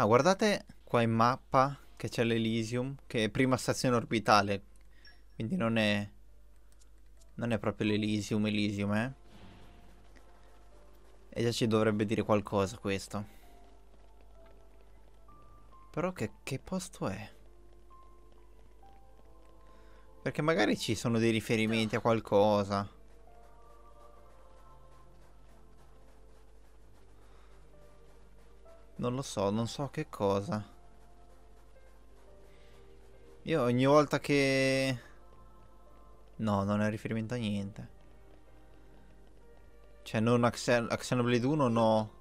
Ah, guardate qua in mappa che c'è l'Elysium, che è prima stazione orbitale. Quindi non è... Non è proprio l'Elysium, Elysium, eh. E già ci dovrebbe dire qualcosa questo. Però che, che posto è? Perché magari ci sono dei riferimenti a qualcosa. Non lo so, non so che cosa. Io ogni volta che... No, non è riferimento a niente. Cioè, non a, Xen a Xenoblade 1, no.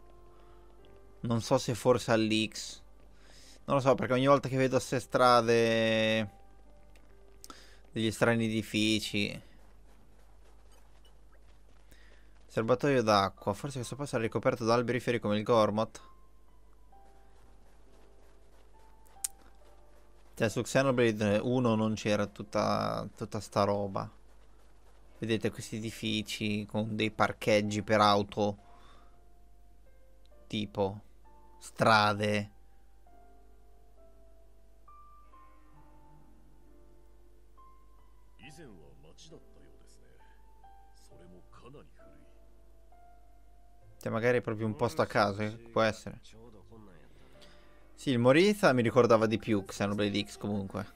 Non so se forse all'X. Non lo so, perché ogni volta che vedo queste strade... Degli strani edifici... Serbatoio d'acqua. Forse questo posto è ricoperto da alberi come il Gormot. Cioè su Xenoblade 1 non c'era tutta, tutta sta roba. Vedete questi edifici con dei parcheggi per auto. Tipo strade. Cioè magari è proprio un posto a caso, eh? può essere. Sì, il Moriza mi ricordava di più Xenoblade X comunque.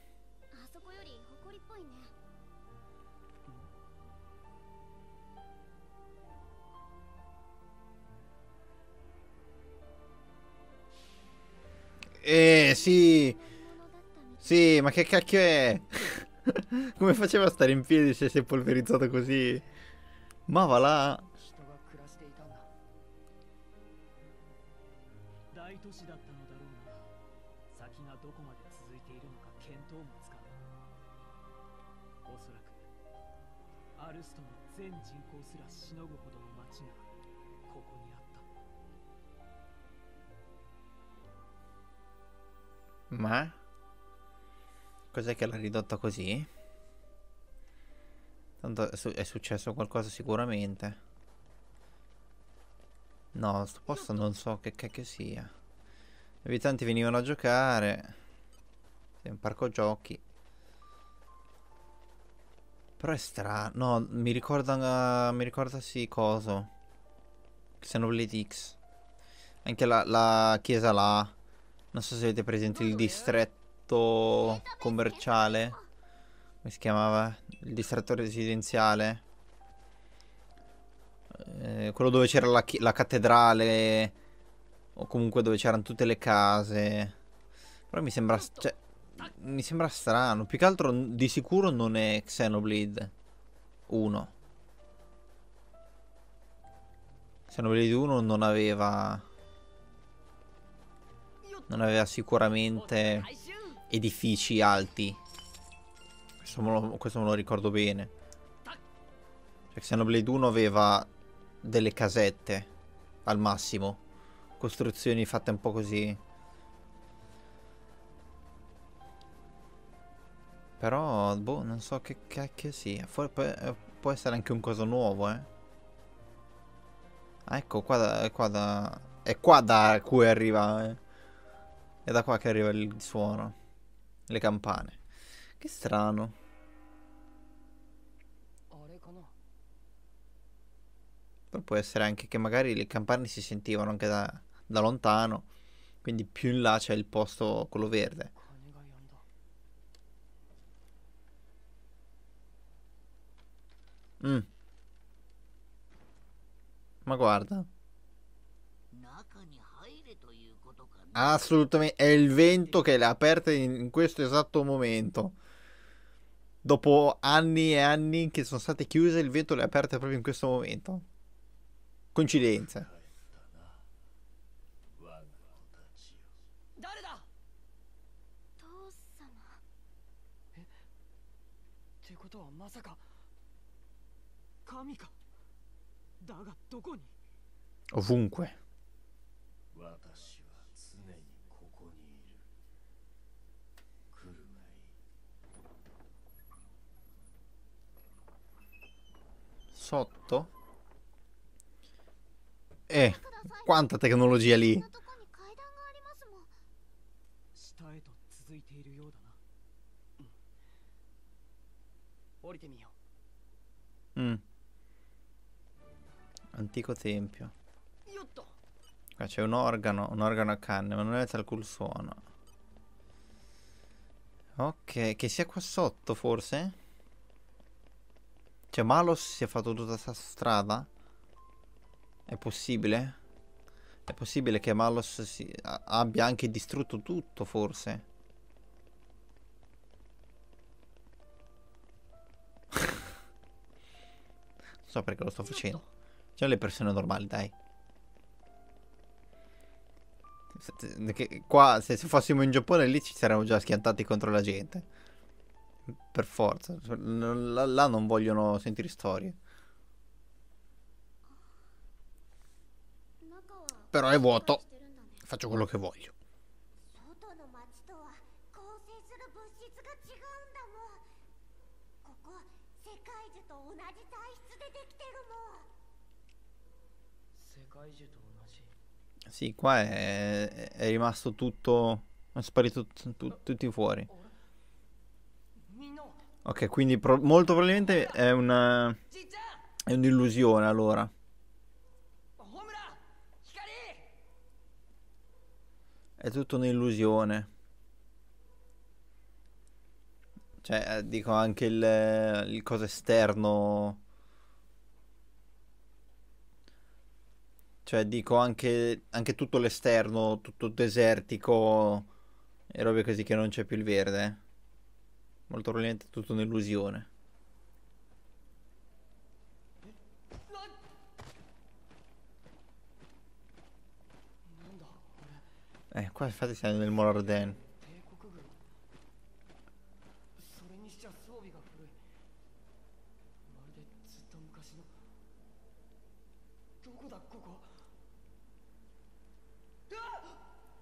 Eh, sì. Sì, ma che cacchio è? Come faceva a stare in piedi se si è polverizzato così? Ma va là. Ma? Cos'è che l'ha ridotta così? Tanto è successo qualcosa sicuramente. No, sto posto non so che cacchio sia. Gli abitanti venivano a giocare. È un parco giochi. Però è strano. No, mi ricorda. Uh, mi ricorda sì coso. Xenoblade X. Anche la, la chiesa là. Non so se avete presente il distretto commerciale. Come si chiamava? Il distretto residenziale. Eh, quello dove c'era la, la cattedrale. O comunque dove c'erano tutte le case. Però mi sembra... Cioè, mi sembra strano. Più che altro di sicuro non è Xenoblade 1. Xenoblade 1 non aveva... Non aveva sicuramente edifici alti. Questo me lo, questo me lo ricordo bene. Cioè Xenoblade 1 aveva delle casette al massimo. Costruzioni fatte un po' così. Però, boh, non so che cacchio sia. For eh, può essere anche un coso nuovo, eh. Ah, ecco, qua da, qua da... È qua da cui arriva, eh. È da qua che arriva il suono. Le campane. Che strano. Però può essere anche che magari le campane si sentivano anche da, da lontano. Quindi più in là c'è il posto, quello verde. Mm. Ma guarda. Assolutamente, è il vento che le ha aperte in questo esatto momento. Dopo anni e anni che sono state chiuse, il vento le ha aperte proprio in questo momento. Coincidenza. Ovunque. sotto? Eh, quanta tecnologia lì! Mm. Antico tempio. Qua c'è un organo, un organo a canne, ma non è alcun suono. Ok, che sia qua sotto forse? Cioè Malos si è fatto tutta questa strada? È possibile? È possibile che Malos si- abbia anche distrutto tutto forse? non so perché lo sto facendo. C'è le persone normali, dai. Qua, se fossimo in Giappone, lì ci saremmo già schiantati contro la gente. Per forza. Cioè, là non vogliono sentire storie. Però è vuoto. Faccio quello che voglio. Sì, qua è, è rimasto tutto... È sparito tutti fuori. Ok, quindi pro molto probabilmente è una... è un'illusione allora. È tutto un'illusione. Cioè, eh, dico anche il, il coso esterno... Cioè, dico anche, anche tutto l'esterno, tutto desertico e robe così che non c'è più il verde. Molto probabilmente tutto un'illusione. Eh, qua infatti siamo nel Morarden.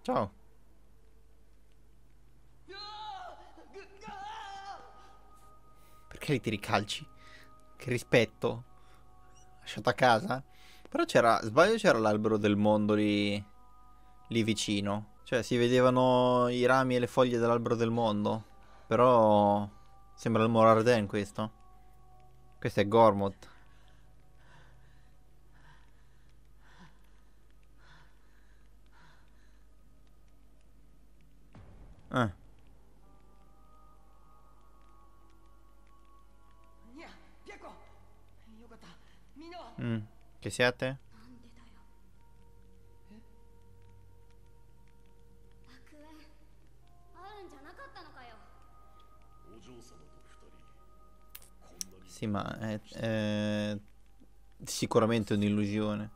Ciao. Perché li tiri calci? Che rispetto. Lasciato a casa? Però c'era, sbaglio c'era l'albero del mondo lì, lì vicino. Cioè si vedevano i rami e le foglie dell'albero del mondo. Però sembra il Morarden questo. Questo è Gormot. Ah, Mm. Che siete? Sì, ma è, è sicuramente un'illusione.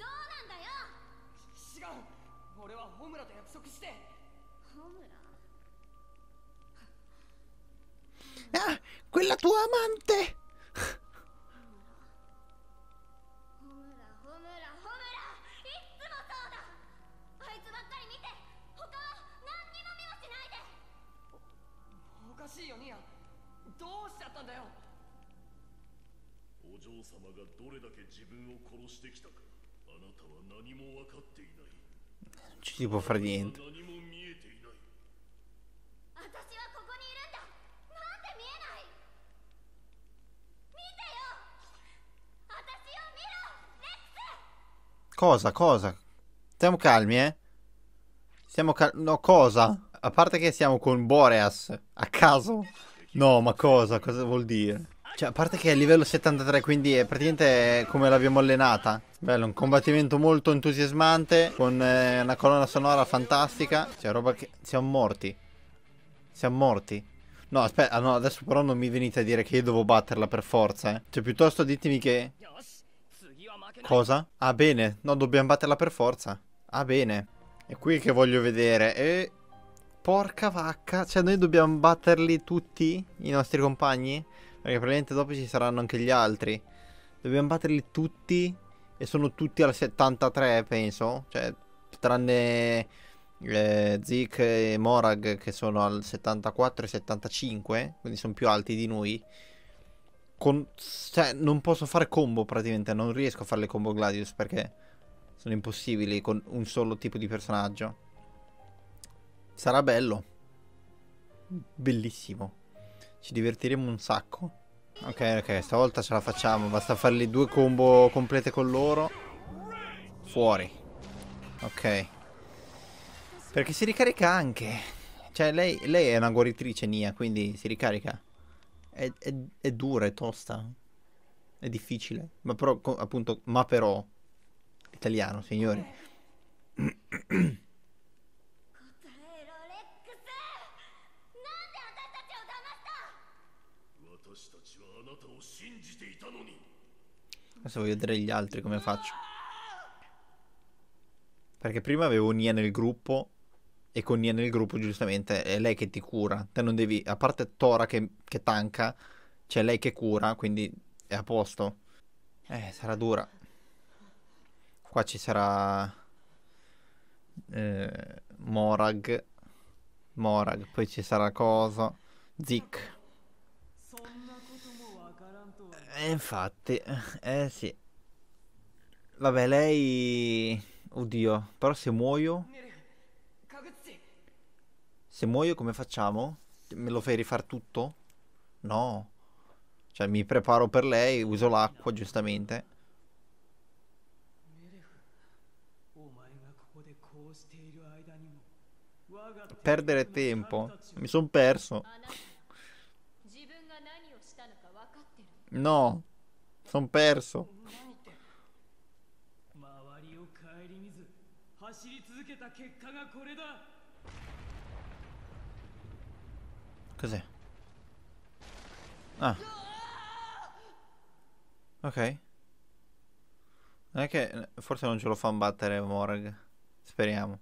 どうなんだよ？違う。俺はホムラと約束して。ホムラ Ah, quella tua amante! Non ci si può fare niente. Cosa, cosa? Stiamo calmi, eh? Siamo calmi... No, cosa? A parte che siamo con Boreas, a caso? No, ma cosa? Cosa vuol dire? Cioè, a parte che è livello 73, quindi è praticamente come l'abbiamo allenata. Bello, un combattimento molto entusiasmante con eh, una colonna sonora fantastica. C'è roba che... Siamo morti. Siamo morti. No, aspetta, ah, no, adesso però non mi venite a dire che io devo batterla per forza, eh. Cioè, piuttosto ditemi che... Cosa? Ah, bene. No, dobbiamo batterla per forza. Ah, bene. È qui che voglio vedere. E... Porca vacca. Cioè, noi dobbiamo batterli tutti, i nostri compagni? Perché probabilmente dopo ci saranno anche gli altri. Dobbiamo batterli tutti e sono tutti al 73, penso. Cioè, tranne... eh, Zik e Morag che sono al 74 e 75, quindi sono più alti di noi. Con, cioè, non posso fare combo praticamente, non riesco a fare le combo Gladius perché sono impossibili con un solo tipo di personaggio. Sarà bello. Bellissimo. Ci divertiremo un sacco. Ok, ok, stavolta ce la facciamo. Basta farli due combo complete con loro. Fuori. Ok. Perché si ricarica anche. Cioè, lei, lei è una guaritrice Nia, quindi si ricarica. È, è, è dura, è tosta. È difficile. Ma però, appunto, ma però. Italiano, signori. Adesso voglio vedere gli altri come faccio. Perché prima avevo Nia nel gruppo. E con Nia nel gruppo, giustamente, è lei che ti cura. Te non devi. A parte Tora che, che tanca, c'è lei che cura, quindi è a posto. Eh, sarà dura. Qua ci sarà. eh, Morag. Morag. Poi ci sarà Coso. Zik. Eh, infatti, eh sì. Vabbè, lei... Oddio, però se muoio... Se muoio come facciamo? Me lo fai rifare tutto? No. Cioè, mi preparo per lei, uso l'acqua, giustamente. Perdere tempo. Mi sono perso. Ah, No. Son perso. 何って周りを顧みず走り続けた結果がこれだ Cos'è? Ah. Ok. Non è che... Forse non ce lo fa battere Morag. Speriamo.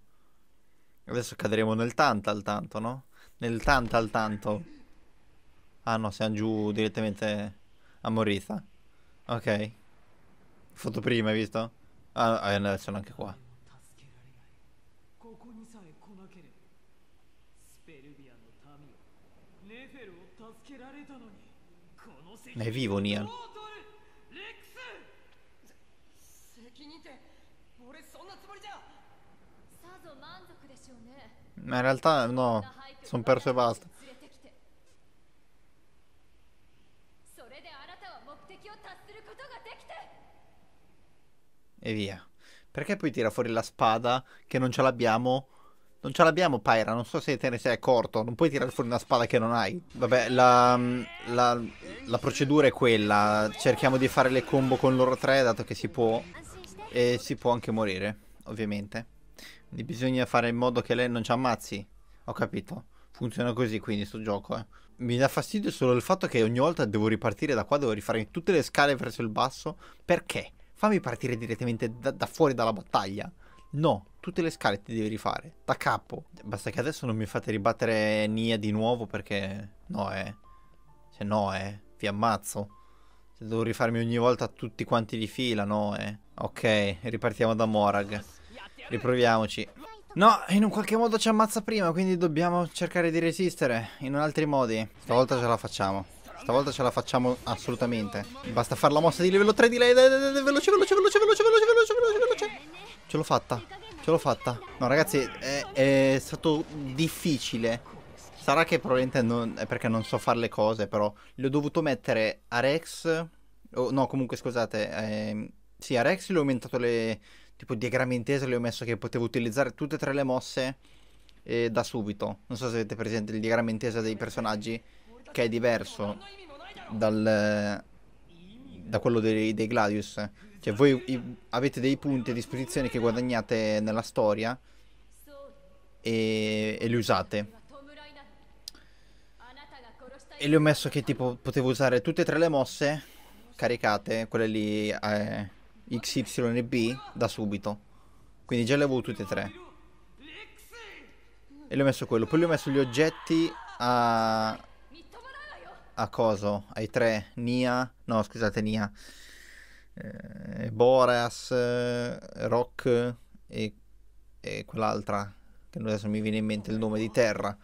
Adesso cadremo nel Tantal tanto, no? Nel Tantal tanto. Ah no, siamo giù direttamente a Moriza. Ok. Foto prima, hai visto? Ah, ah adesso anche qua. Ma è vivo Nian. Ma in realtà no, sono perso e basta. e via. Perché poi tira fuori la spada che non ce l'abbiamo? Non ce l'abbiamo, Pyra. Non so se te ne sei accorto. Non puoi tirare fuori una spada che non hai. Vabbè, la, la, la procedura è quella. Cerchiamo di fare le combo con loro tre, dato che si può. E si può anche morire, ovviamente. Quindi bisogna fare in modo che lei non ci ammazzi. Ho capito. Funziona così, quindi, sto gioco, eh. Mi dà fastidio solo il fatto che ogni volta devo ripartire da qua, devo rifare tutte le scale verso il basso. Perché? Fammi partire direttamente da, da fuori dalla battaglia. No, tutte le scale ti devi rifare. Da capo. Basta che adesso non mi fate ribattere Nia di nuovo perché... No, eh. Se no, eh. Vi ammazzo. Se devo rifarmi ogni volta tutti quanti di fila, no, eh. Ok, ripartiamo da Morag. Riproviamoci. No, in un qualche modo ci ammazza prima, quindi dobbiamo cercare di resistere in altri modi. Stavolta ce la facciamo. Stavolta ce la facciamo assolutamente. Basta fare la mossa di livello 3 di lei. Veloce, veloce, veloce, veloce, veloce, veloce, veloce, veloce. Ce l'ho fatta. Ce l'ho fatta. No, ragazzi, è, è stato difficile. Sarà che probabilmente non, è perché non so fare le cose, però le ho dovuto mettere a Rex. oh, no, comunque scusate. ehm, sì, a Rex le ho aumentato le tipo diagrammi intese, le ho messo che potevo utilizzare tutte e tre le mosse eh, da subito. Non so se avete presente il diagramma intesa dei personaggi, che è diverso dal, da quello dei, dei, Gladius. Cioè voi i, avete dei punti a disposizione che guadagnate nella storia e, e li usate. E li ho messo che tipo potevo usare tutte e tre le mosse caricate, quelle lì eh, X, Y e B da subito. Quindi già le avevo tutte e tre. E le ho messo quello. Poi le ho messo gli oggetti a, a coso, ai tre, Nia, no scusate Nia, eh, Boreas, eh, Rock e, e, quell'altra, che adesso mi viene in mente il nome di Terra.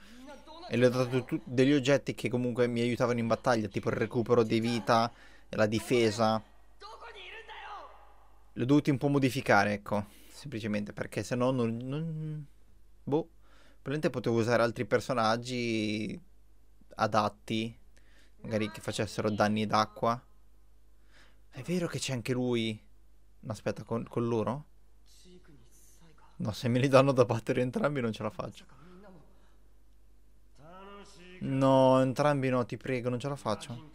E le ho dato tu- degli oggetti che comunque mi aiutavano in battaglia, tipo il recupero di vita, la difesa. Le ho dovuti un po' modificare, ecco, semplicemente perché se no non... non... Boh, probabilmente potevo usare altri personaggi adatti Magari che facessero danni d'acqua. È vero che c'è anche lui. No, aspetta, con, con loro? No, se me li danno da battere entrambi non ce la faccio. No, entrambi no, ti prego, non ce la faccio.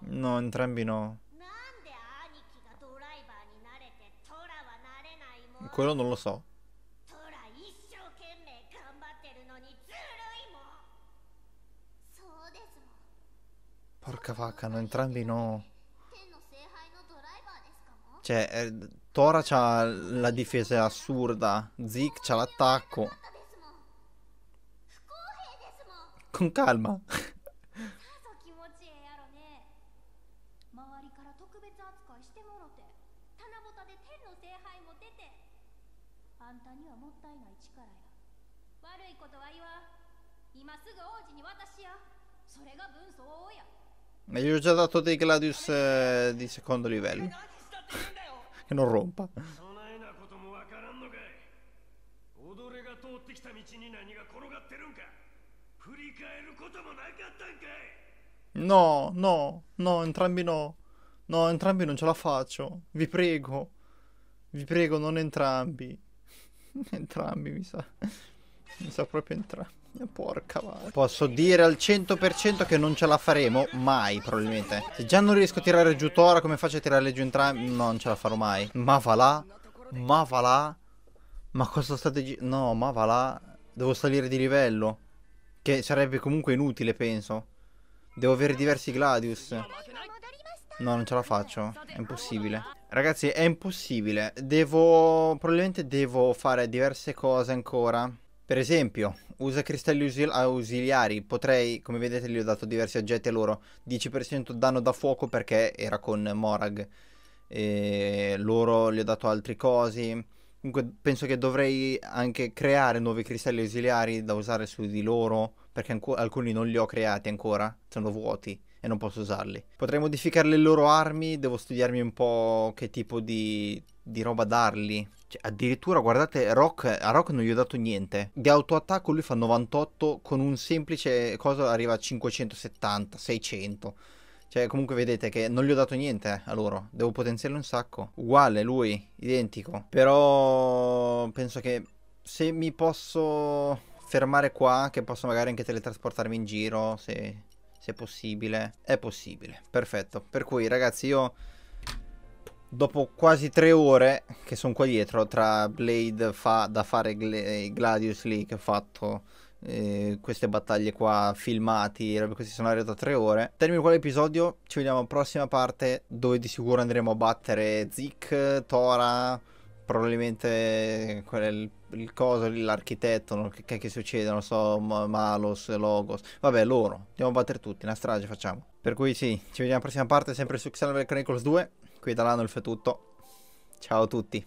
No, entrambi no. Quello non lo so. Porca vacca, no entrambi no. Cioè, eh, Tora c'ha la difesa assurda, Zik c'ha l'attacco. Con calma. たにはもったいない力や悪いことは言わん今すぐ王子に渡しやそれが分相応や Ma gli ho già dato dei Gladius eh, di secondo livello. 何したって言うんだよ Che non rompa. そないなこともわからんのかい踊れが通ってきた道に何が転がってるんか振り返ることもなかったんかい No, no, no, entrambi no. No, entrambi non ce la faccio. Vi prego. Vi prego, non entrambi. entrambi, mi sa. Mi sa proprio entrambi. Porca vacca. Posso dire al 100% che non ce la faremo mai, probabilmente. Se già non riesco a tirare giù Tora, come faccio a tirare giù entrambi? No, non ce la farò mai. Ma va là. Ma va là. Ma cosa state... No, ma va là. Devo salire di livello. Che sarebbe comunque inutile, penso. Devo avere diversi Gladius. No, non ce la faccio. È impossibile. Ragazzi, è impossibile. Devo... Probabilmente devo fare diverse cose ancora. Per esempio, usa cristalli usil- ausiliari. Potrei, come vedete, gli ho dato diversi oggetti a loro. 10% danno da fuoco perché era con Morag. E loro gli ho dato altri cosi. Comunque penso che dovrei anche creare nuovi cristalli ausiliari da usare su di loro, perché alcuni non li ho creati ancora, sono vuoti e non posso usarli. Potrei modificare le loro armi, devo studiarmi un po' che tipo di, di roba dargli. Cioè, addirittura, guardate, Rock, a Rock non gli ho dato niente. Di autoattacco lui fa 98, con un semplice cosa arriva a 570, 600. Cioè, comunque vedete che non gli ho dato niente eh, a loro. Devo potenziarlo un sacco. Uguale, lui, identico. Però penso che se mi posso fermare qua, che posso magari anche teletrasportarmi in giro, se, se possibile. È possibile, perfetto. Per cui, ragazzi, io... Dopo quasi tre ore che sono qua dietro, tra Blade fa, da fare Gla- Gladius lì che ho fatto eh, queste battaglie qua filmati, così sono arrivato a tre ore. Termino qua l'episodio, ci vediamo alla prossima parte dove di sicuro andremo a battere Zik, Tora, probabilmente quel, il coso, l'architetto, non- che, che, che succede, non so, Ma- Malos, Logos, vabbè loro, andiamo a battere tutti, una strage facciamo. Per cui sì, ci vediamo alla prossima parte sempre su Xenoblade Chronicles 2, qui da Lanolf è tutto, ciao a tutti.